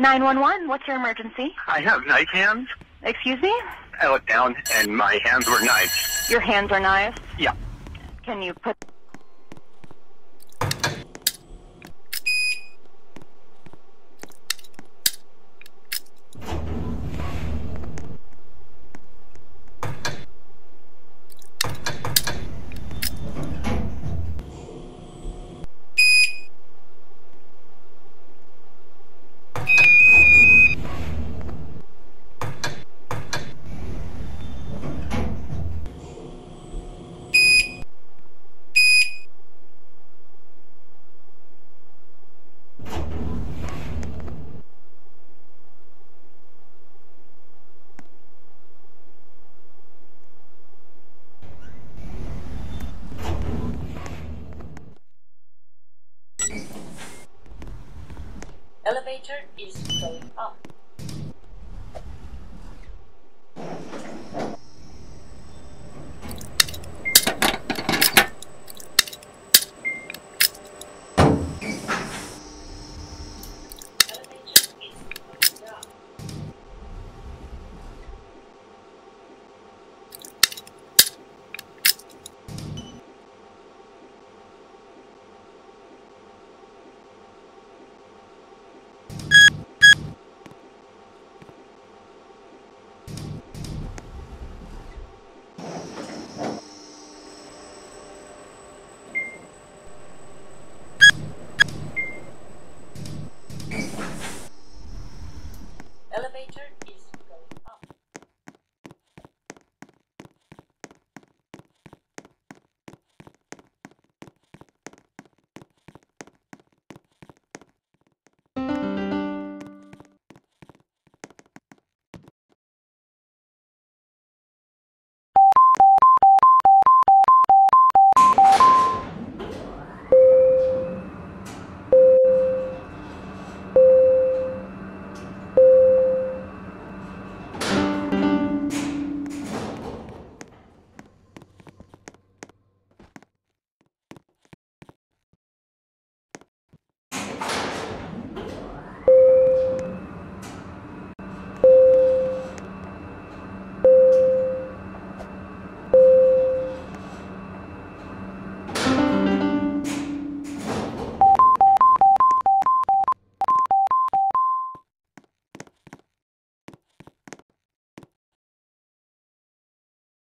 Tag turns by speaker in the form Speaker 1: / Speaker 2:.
Speaker 1: 911, what's your emergency?
Speaker 2: I have knife hands.
Speaker 1: Excuse me?
Speaker 2: I looked down and my hands were knives.
Speaker 1: Your hands are knives?
Speaker 2: Yeah.
Speaker 1: Can you put.
Speaker 3: Elevator is going up.